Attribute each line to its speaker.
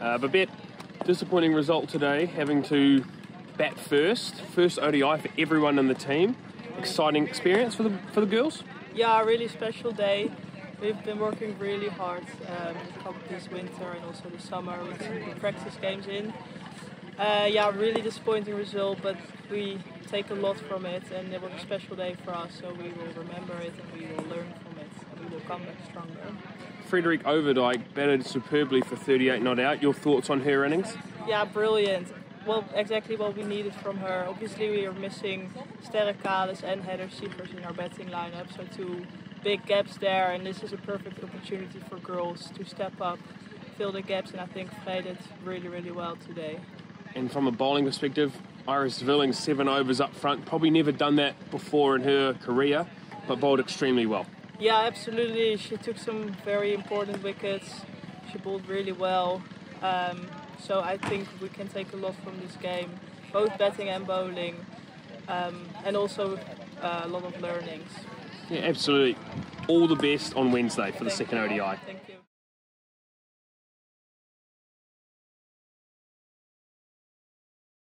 Speaker 1: Uh, Babette, disappointing result today, having to bat first, first ODI for everyone in the team. Exciting experience for the for the girls.
Speaker 2: Yeah, really special day. We've been working really hard um, this winter and also the summer with practice games in. Uh, yeah, really disappointing result, but we take a lot from it, and it was a special day for us. So we will remember it, and we will learn from it, and we will come back stronger.
Speaker 1: Frederique Overdijk batted superbly for 38 not out. Your thoughts on her innings?
Speaker 2: Yeah, brilliant. Well, exactly what we needed from her. Obviously, we are missing Sterre Kalis and Heather Siegers in our batting lineup, so two big gaps there, and this is a perfect opportunity for girls to step up, fill the gaps, and I think did really, really well today.
Speaker 1: And from a bowling perspective, Iris Zwilling, seven overs up front, probably never done that before in her career, but bowled extremely well.
Speaker 2: Yeah, absolutely. She took some very important wickets. She bowled really well. Um, so I think we can take a lot from this game, both batting and bowling, um, and also uh, a lot of learnings.
Speaker 1: Yeah, absolutely. All the best on Wednesday for the second
Speaker 2: you.
Speaker 1: ODI.
Speaker 2: Thank you.